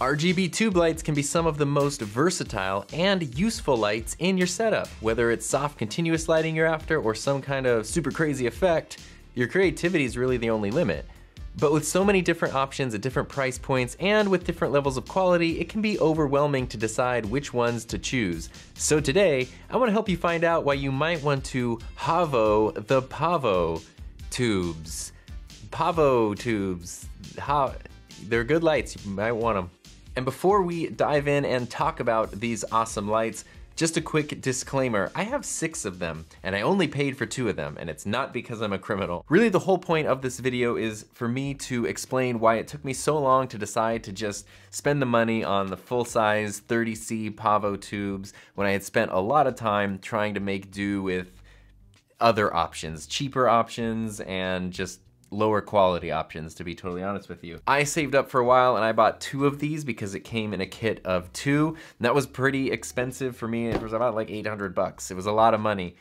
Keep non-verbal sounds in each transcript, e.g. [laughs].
RGB tube lights can be some of the most versatile and useful lights in your setup. Whether it's soft continuous lighting you're after or some kind of super crazy effect, your creativity is really the only limit. But with so many different options at different price points and with different levels of quality, it can be overwhelming to decide which ones to choose. So today, I wanna help you find out why you might want to HAVO the Pavo tubes. Pavo tubes, ha they're good lights, you might want them. And before we dive in and talk about these awesome lights, just a quick disclaimer, I have six of them, and I only paid for two of them, and it's not because I'm a criminal. Really the whole point of this video is for me to explain why it took me so long to decide to just spend the money on the full-size 30C Pavo tubes when I had spent a lot of time trying to make do with other options, cheaper options, and just lower quality options to be totally honest with you. I saved up for a while and I bought two of these because it came in a kit of two. That was pretty expensive for me. It was about like 800 bucks. It was a lot of money.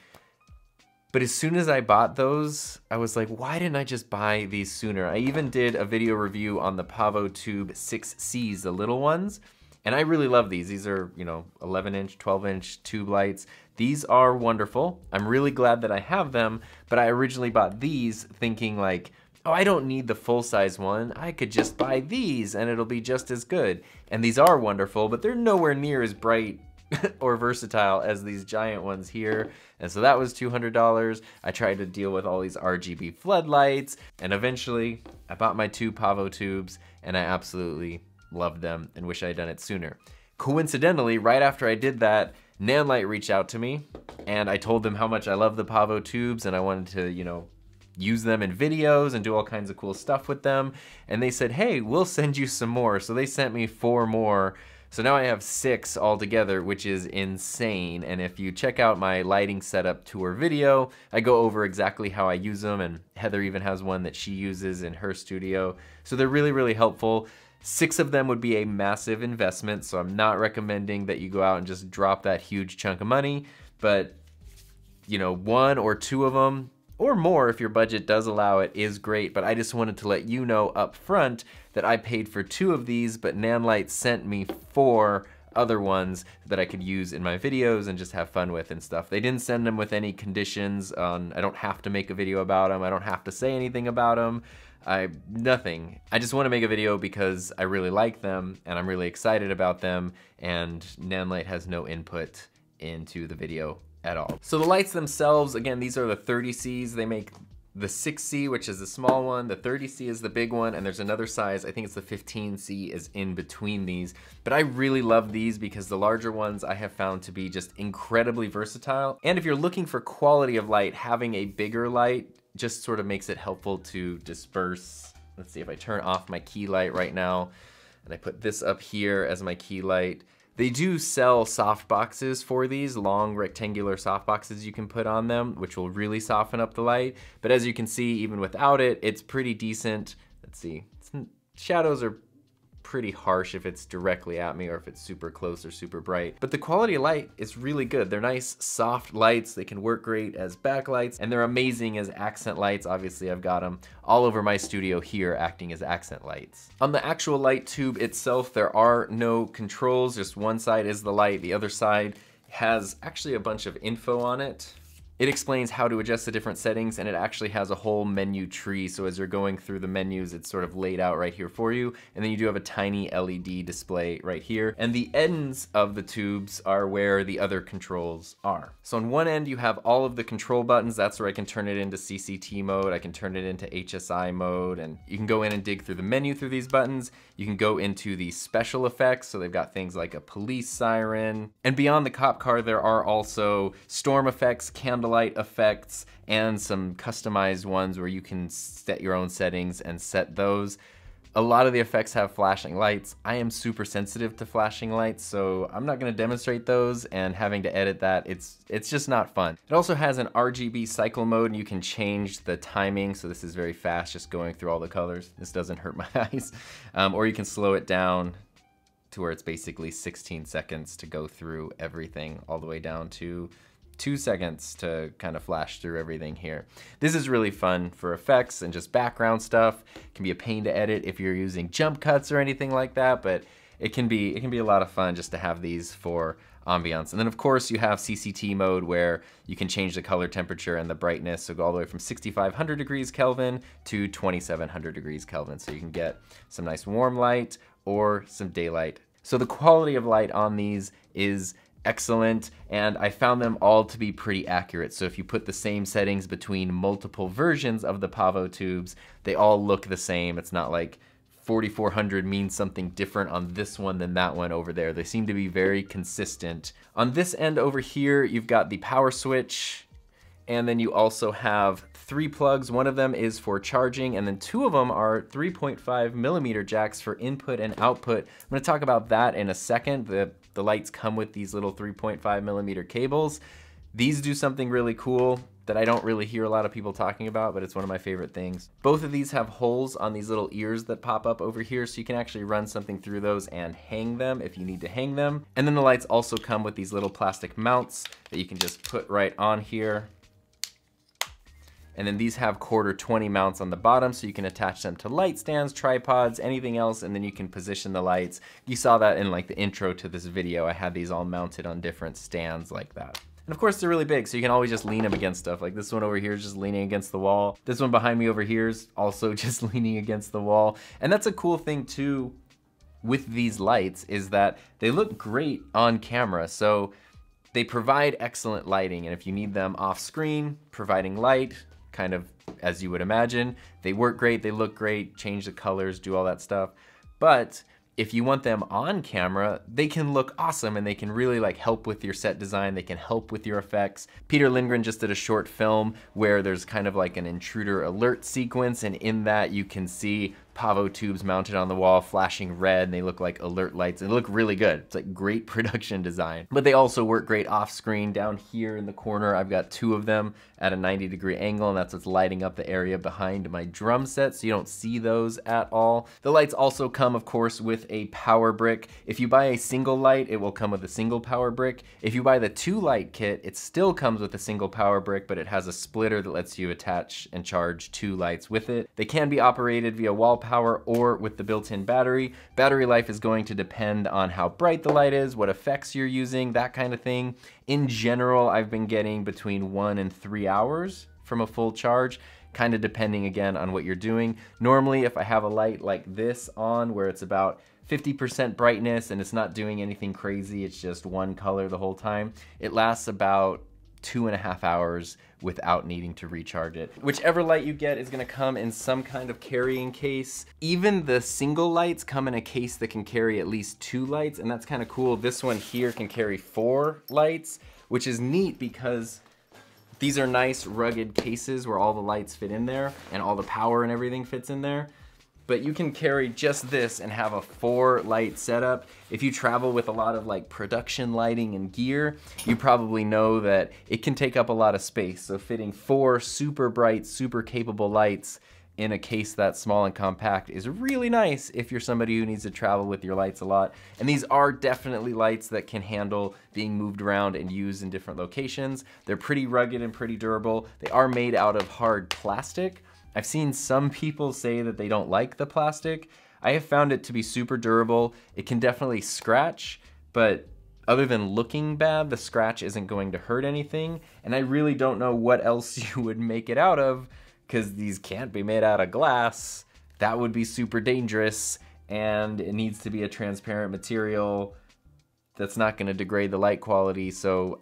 But as soon as I bought those, I was like, why didn't I just buy these sooner? I even did a video review on the Pavo Tube 6Cs, the little ones. And I really love these. These are, you know, 11 inch, 12 inch tube lights. These are wonderful. I'm really glad that I have them, but I originally bought these thinking like, oh, I don't need the full-size one. I could just buy these and it'll be just as good. And these are wonderful, but they're nowhere near as bright [laughs] or versatile as these giant ones here. And so that was $200. I tried to deal with all these RGB floodlights and eventually I bought my two Pavo tubes and I absolutely loved them and wish I had done it sooner. Coincidentally, right after I did that, Nanlite reached out to me and I told them how much I love the Pavo tubes and I wanted to, you know, use them in videos and do all kinds of cool stuff with them. And they said, hey, we'll send you some more. So they sent me four more. So now I have six altogether, which is insane. And if you check out my lighting setup tour video, I go over exactly how I use them. And Heather even has one that she uses in her studio. So they're really, really helpful. Six of them would be a massive investment. So I'm not recommending that you go out and just drop that huge chunk of money. But you know, one or two of them, or more if your budget does allow it, is great. But I just wanted to let you know up front that I paid for two of these, but Nanlite sent me four other ones that I could use in my videos and just have fun with and stuff. They didn't send them with any conditions on, I don't have to make a video about them, I don't have to say anything about them, I, nothing. I just wanna make a video because I really like them and I'm really excited about them and Nanlite has no input into the video at all. So the lights themselves, again, these are the 30Cs. They make the 6C, which is the small one, the 30C is the big one, and there's another size, I think it's the 15C is in between these. But I really love these because the larger ones I have found to be just incredibly versatile. And if you're looking for quality of light, having a bigger light just sort of makes it helpful to disperse. Let's see if I turn off my key light right now, and I put this up here as my key light. They do sell soft boxes for these, long rectangular soft boxes you can put on them, which will really soften up the light. But as you can see, even without it, it's pretty decent. Let's see, shadows are pretty harsh if it's directly at me or if it's super close or super bright. But the quality of light is really good. They're nice, soft lights. They can work great as backlights and they're amazing as accent lights. Obviously, I've got them all over my studio here acting as accent lights. On the actual light tube itself, there are no controls. Just one side is the light. The other side has actually a bunch of info on it. It explains how to adjust the different settings and it actually has a whole menu tree. So as you're going through the menus, it's sort of laid out right here for you. And then you do have a tiny LED display right here. And the ends of the tubes are where the other controls are. So on one end, you have all of the control buttons. That's where I can turn it into CCT mode. I can turn it into HSI mode and you can go in and dig through the menu through these buttons. You can go into the special effects. So they've got things like a police siren. And beyond the cop car, there are also storm effects, candle candlelight effects and some customized ones where you can set your own settings and set those. A lot of the effects have flashing lights. I am super sensitive to flashing lights, so I'm not gonna demonstrate those and having to edit that, it's, it's just not fun. It also has an RGB cycle mode and you can change the timing, so this is very fast, just going through all the colors. This doesn't hurt [laughs] my eyes. Um, or you can slow it down to where it's basically 16 seconds to go through everything all the way down to two seconds to kind of flash through everything here. This is really fun for effects and just background stuff. It can be a pain to edit if you're using jump cuts or anything like that, but it can be it can be a lot of fun just to have these for ambiance. And then of course you have CCT mode where you can change the color temperature and the brightness. So go all the way from 6,500 degrees Kelvin to 2,700 degrees Kelvin. So you can get some nice warm light or some daylight. So the quality of light on these is excellent and I found them all to be pretty accurate. So if you put the same settings between multiple versions of the Pavo tubes, they all look the same. It's not like 4400 means something different on this one than that one over there. They seem to be very consistent. On this end over here, you've got the power switch, and then you also have three plugs. One of them is for charging, and then two of them are 3.5 millimeter jacks for input and output. I'm gonna talk about that in a second. The, the lights come with these little 3.5 millimeter cables. These do something really cool that I don't really hear a lot of people talking about, but it's one of my favorite things. Both of these have holes on these little ears that pop up over here, so you can actually run something through those and hang them if you need to hang them. And then the lights also come with these little plastic mounts that you can just put right on here. And then these have quarter 20 mounts on the bottom, so you can attach them to light stands, tripods, anything else, and then you can position the lights. You saw that in like the intro to this video. I had these all mounted on different stands like that. And of course they're really big, so you can always just lean them against stuff. Like this one over here is just leaning against the wall. This one behind me over here is also [laughs] just leaning against the wall. And that's a cool thing too with these lights is that they look great on camera. So they provide excellent lighting. And if you need them off screen, providing light, kind of as you would imagine, they work great, they look great, change the colors, do all that stuff. But if you want them on camera, they can look awesome and they can really like help with your set design. They can help with your effects. Peter Lindgren just did a short film where there's kind of like an intruder alert sequence and in that you can see Pavo tubes mounted on the wall, flashing red, and they look like alert lights, and they look really good. It's like great [laughs] production design. But they also work great off screen. Down here in the corner, I've got two of them at a 90 degree angle, and that's what's lighting up the area behind my drum set, so you don't see those at all. The lights also come, of course, with a power brick. If you buy a single light, it will come with a single power brick. If you buy the two light kit, it still comes with a single power brick, but it has a splitter that lets you attach and charge two lights with it. They can be operated via wall power or with the built-in battery. Battery life is going to depend on how bright the light is, what effects you're using, that kind of thing. In general, I've been getting between one and three hours from a full charge kind of depending again on what you're doing. Normally, if I have a light like this on where it's about 50% brightness and it's not doing anything crazy, it's just one color the whole time, it lasts about two and a half hours without needing to recharge it. Whichever light you get is gonna come in some kind of carrying case. Even the single lights come in a case that can carry at least two lights, and that's kind of cool. This one here can carry four lights, which is neat because these are nice rugged cases where all the lights fit in there and all the power and everything fits in there but you can carry just this and have a four light setup. If you travel with a lot of like production lighting and gear, you probably know that it can take up a lot of space. So fitting four super bright, super capable lights in a case that's small and compact is really nice if you're somebody who needs to travel with your lights a lot. And these are definitely lights that can handle being moved around and used in different locations. They're pretty rugged and pretty durable. They are made out of hard plastic, I've seen some people say that they don't like the plastic. I have found it to be super durable. It can definitely scratch, but other than looking bad, the scratch isn't going to hurt anything. And I really don't know what else [laughs] you would make it out of because these can't be made out of glass. That would be super dangerous and it needs to be a transparent material that's not going to degrade the light quality. So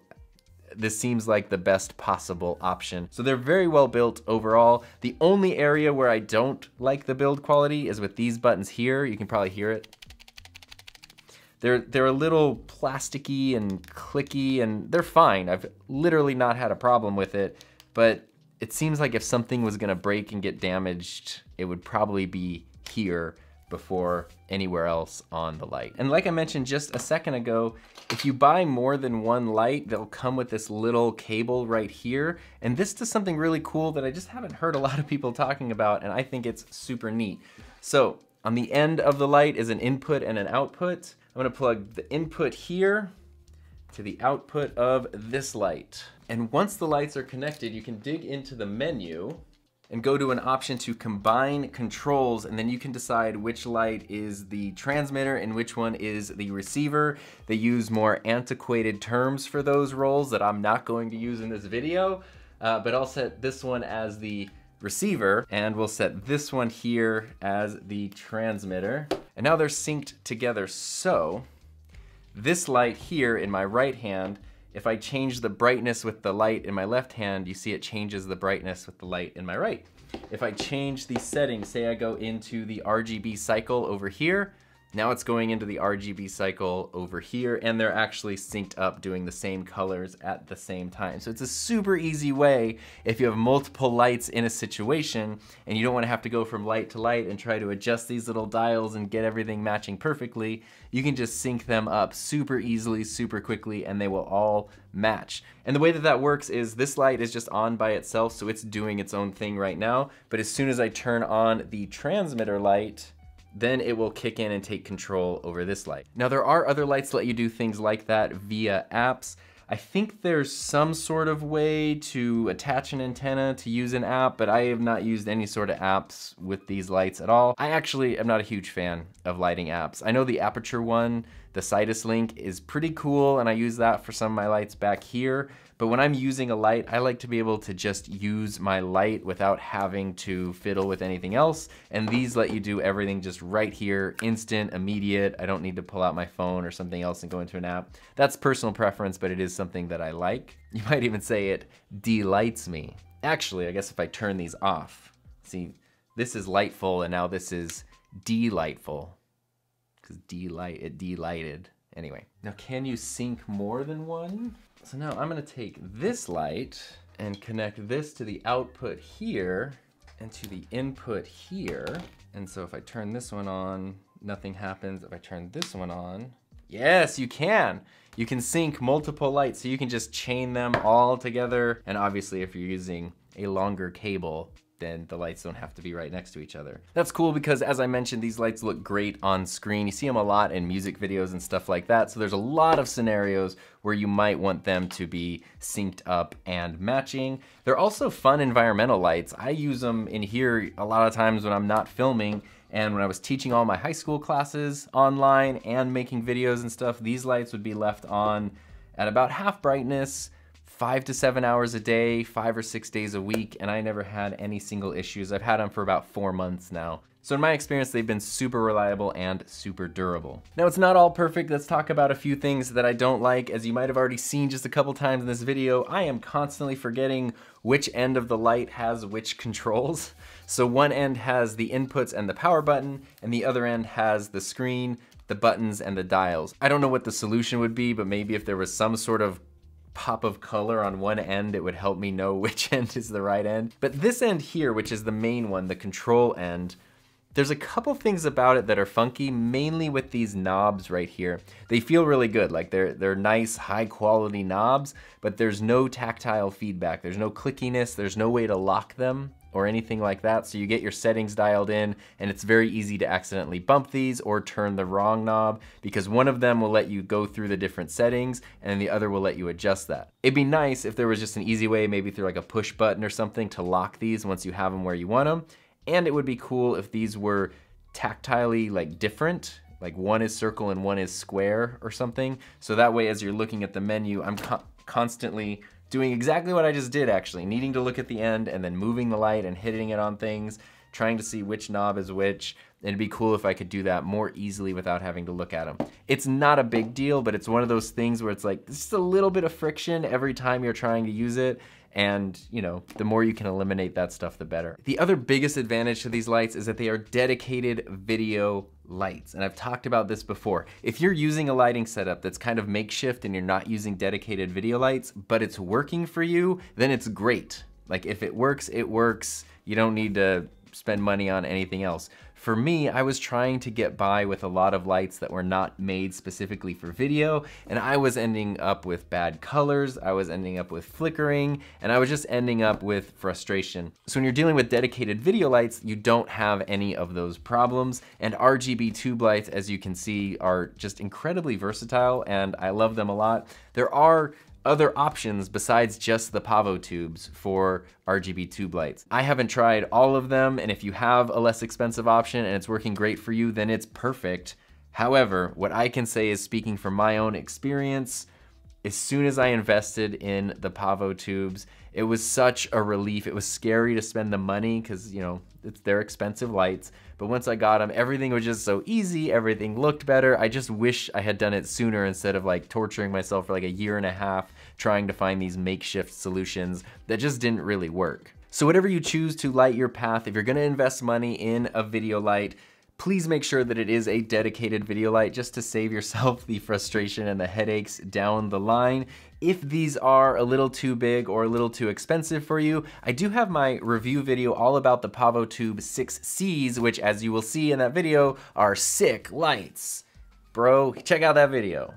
this seems like the best possible option. So they're very well built overall. The only area where I don't like the build quality is with these buttons here. You can probably hear it. They're, they're a little plasticky and clicky and they're fine. I've literally not had a problem with it, but it seems like if something was gonna break and get damaged, it would probably be here before anywhere else on the light. And like I mentioned just a second ago, if you buy more than one light, they'll come with this little cable right here. And this does something really cool that I just haven't heard a lot of people talking about, and I think it's super neat. So on the end of the light is an input and an output. I'm gonna plug the input here to the output of this light. And once the lights are connected, you can dig into the menu and go to an option to combine controls and then you can decide which light is the transmitter and which one is the receiver. They use more antiquated terms for those roles that I'm not going to use in this video, uh, but I'll set this one as the receiver and we'll set this one here as the transmitter. And now they're synced together so this light here in my right hand if I change the brightness with the light in my left hand, you see it changes the brightness with the light in my right. If I change the settings, say I go into the RGB cycle over here, now it's going into the RGB cycle over here and they're actually synced up doing the same colors at the same time. So it's a super easy way if you have multiple lights in a situation and you don't wanna have to go from light to light and try to adjust these little dials and get everything matching perfectly, you can just sync them up super easily, super quickly, and they will all match. And the way that that works is this light is just on by itself, so it's doing its own thing right now. But as soon as I turn on the transmitter light, then it will kick in and take control over this light. Now there are other lights that let you do things like that via apps. I think there's some sort of way to attach an antenna to use an app, but I have not used any sort of apps with these lights at all. I actually am not a huge fan of lighting apps. I know the Aputure one, the Sidus Link, is pretty cool, and I use that for some of my lights back here, but when I'm using a light, I like to be able to just use my light without having to fiddle with anything else. And these let you do everything just right here, instant, immediate. I don't need to pull out my phone or something else and go into an app. That's personal preference, but it is something that I like. [laughs] You might even say it delights me. Actually, I guess if I turn these off, see, this is lightful and now this is delightful because delight, it delighted. Anyway, now can you sync more than one? So now I'm gonna take this light and connect this to the output here and to the input here. And so if I turn this one on, nothing happens. If I turn this one on, yes, you can. You can sync multiple lights, so you can just chain them all together. And obviously if you're using a longer cable, then the lights don't have to be right next to each other. That's cool because as I mentioned, these lights look great on screen. You see them a lot in music videos and stuff like that. So there's a lot of scenarios where you might want them to be synced up and matching. They're also fun environmental lights. I use them in here a lot of times when I'm not filming and when I was teaching all my high school classes online and making videos and stuff, these lights would be left on at about half brightness five to seven hours a day, five or six days a week, and I never had any single issues. I've had them for about four months now. So in my experience, they've been super reliable and super durable. Now it's not all perfect. Let's talk about a few things that I don't like. As you might have already seen just a couple times in this video, I am constantly forgetting which end of the light has which [laughs] controls. So one end has the inputs and the power button, and the other end has the screen, the buttons, and the dials. I don't know what the solution would be, but maybe if there was some sort of pop of color on one end, it would help me know [laughs] which end is the right end. But this end here, which is the main one, the control end, there's a couple things about it that are funky, mainly with these knobs right here. They feel really good, like they're, they're nice, high quality knobs, but there's no tactile feedback. There's no clickiness, there's no way to lock them or anything like that. So you get your settings dialed in and it's very easy to accidentally bump these or turn the wrong knob because one of them will let you go through the different settings and the other will let you adjust that. It'd be nice if there was just an easy way, maybe through like a push button or something to lock these once you have them where you want them. And it would be cool if these were tactilely like different like one is circle and one is square or something. So that way as you're looking at the menu, I'm co constantly doing exactly what I just did actually, needing to look at the end and then moving the light and hitting it on things, trying to see which knob is which. It'd be cool if I could do that more easily without having to look at them. It's not a big deal, but it's one of those things where it's like, just a little bit of friction every time you're trying to use it. And, you know, the more you can eliminate that stuff, the better. The other biggest advantage to these lights is that they are dedicated video lights. And I've talked about this before. If you're using a lighting setup that's kind of makeshift and you're not using dedicated video lights, but it's working for you, then it's great. Like if it works, it works. You don't need to spend money on anything else. For me, I was trying to get by with a lot of lights that were not made specifically for video, and I was ending up with bad colors, I was ending up with flickering, and I was just ending up with frustration. So when you're dealing with dedicated video lights, you don't have any of those problems, and RGB tube lights, as you can see, are just incredibly versatile, and I love them a lot. There are other options besides just the Pavo tubes for RGB tube lights. I haven't tried all of them, and if you have a less expensive option and it's working great for you, then it's perfect. However, what I can say is speaking from my own experience, as soon as I invested in the Pavo tubes, it was such a relief. It was scary to spend the money because, you know, it's they're expensive lights. But once I got them, everything was just so easy. Everything looked better. I just wish I had done it sooner instead of like torturing myself for like a year and a half trying to find these makeshift solutions that just didn't really work. So whatever you choose to light your path, if you're gonna invest money in a video light, please make sure that it is a dedicated video light just to save yourself [laughs] the frustration and the headaches down the line. If these are a little too big or a little too expensive for you, I do have my review video all about the PavoTube 6Cs, which as you will see in that video, are sick lights. Bro, check out that video.